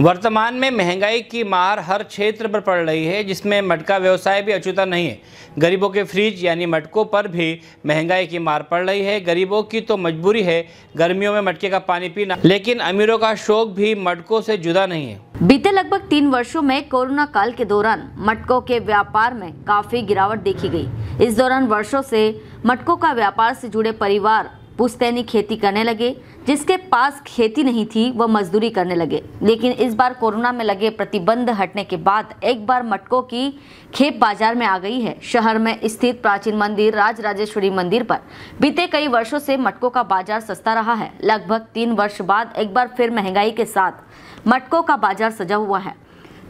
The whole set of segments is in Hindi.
वर्तमान में महँगाई की मार हर क्षेत्र पर पड़ रही है, जिसमें मटका व्यवसाय भी अछूता नहीं है। गरीबों के फ्रिज यानी मटकों पर भी महँगाई की मार पड़ रही है। गरीबों की तो मजबूरी है, गर्मियों में मटके का पानी पीना, लेकिन अमीरों का शौक भी मटकों से जुदा नहीं है। बीते लगभग तीन वर्षों में कोरोना काल के दौरान मटकों के व्यापार में काफ़ी गिरावट देखी गई। इस दौरान वर्षों से मटकों का व्यापार से जुड़े परिवार पुश्तैनी खेती करने लगे। जिसके पास खेती नहीं थी, वह मजदूरी करने लगे। लेकिन इस बार कोरोना में लगे प्रतिबंध हटने के बाद एक बार मटकों की खेप बाज़ार में आ गई है। शहर में स्थित प्राचीन मंदिर राज राजेश्वरी मंदिर पर बीते कई वर्षों से मटकों का बाज़ार सस्ता रहा है। लगभग तीन वर्ष बाद एक बार फिर महँगाई के साथ मटकों का बाज़ार सजा हुआ है,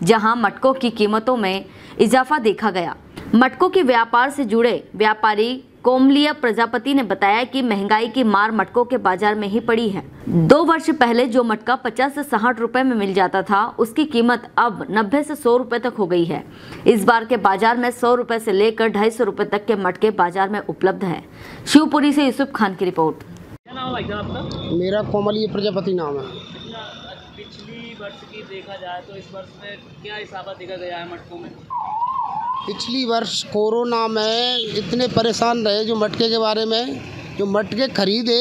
जहाँ मटकों की कीमतों में इजाफा देखा गया। मटकों के व्यापार से जुड़े व्यापारी कोमलिया प्रजापति ने बताया कि महँगाई की मार मटकों के बाज़ार में ही पड़ी है। दो वर्ष पहले जो मटका 50 से साठ रुपए में मिल जाता था उसकी कीमत अब 90 से 100 रुपए तक हो गई है। इस बार के बाज़ार में 100 रुपए से लेकर ढाई सौ रुपए तक के मटके बाज़ार में उपलब्ध है। शिवपुरी से यूसुफ खान की रिपोर्ट। मेरा कोमलिया प्रजापति नाम है। अच्छा, पिछली वर्ष की देखा जाए तो इस वर्ष में क्या हिसाब देखा गया है मटकों में? पिछली वर्ष कोरोना में इतने परेशान रहे, जो मटके के बारे में, जो मटके खरीदे,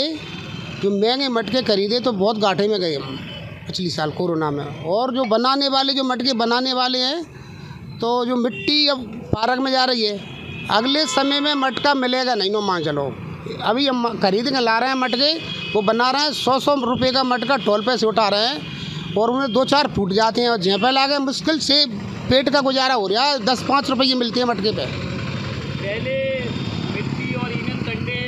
जो महँगे मटके खरीदे तो बहुत घाटे में गए हम पिछली साल कोरोना में। और जो बनाने वाले, जो मटके बनाने वाले हैं तो जो मिट्टी अब पार्क में जा रही है, अगले समय में मटका मिलेगा नहीं, नो मान चलो। अभी हम खरीद के ला रहे हैं मटके, वो बना रहे हैं सौ सौ रुपये का मटका टोल पे से उठा रहे हैं, और उन्हें दो चार फूट जाते हैं, और झेपे ला के मुश्किल से पेट का गुजारा हो रहा है दस पाँच रुपये की मिलती है मटके पे। पहले मिट्टी और ईंधन कंडे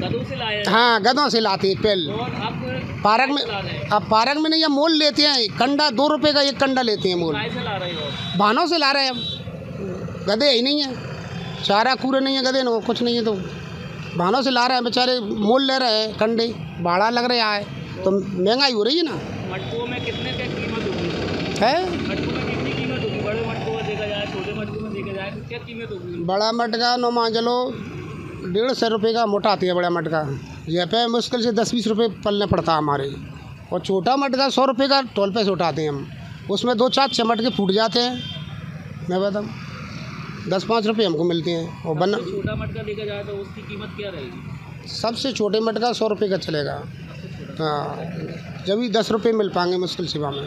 कदों से लाए हाँ। गधों से लाते हैं अब पार्क में अब पार्क में नहीं ये मोल लेते हैं। कंडा दो रुपये का एक कंडा लेते हैं मोल। काय से ला रहे हो वाहनों से ला रहे हैं अब। गधे ही नहीं है। चारा कूड़े नहीं है गधे न कुछ नहीं है तो। वाहनों से ला रहे हैं बेचारे मोल ले रहे हैं कंडे। भाड़ा लग रहा है तो महँगाई हो रही है ना। मटकों में कितने क्या कीमत है मटकों में कितनी कीमत होगी बड़े मटकों में देखा जाए छोटे मटकों में देखा जाए तो क्या कीमत होगी बड़ा मटका नो मान चलो डेढ़ सौ रुपये का मोटा आती है बड़ा मटका। यह पे मुश्किल से दस बीस रुपये पलने पड़ता है हमारे। और छोटा मटका सौ रुपये का टोल पे से उठाते हैं हम। उसमें दो चार चमट के फूट जाते हैं। मैं बताऊँ दस पाँच रुपये हमको मिलते हैं। और बना छोटा मटका देखा जाए तो उसकी कीमत क्या रहेगी? सबसे छोटे मटका सौ रुपये का चलेगा। हाँ जब भी दस रुपये मिल पाएँगे मुश्किल सेवा में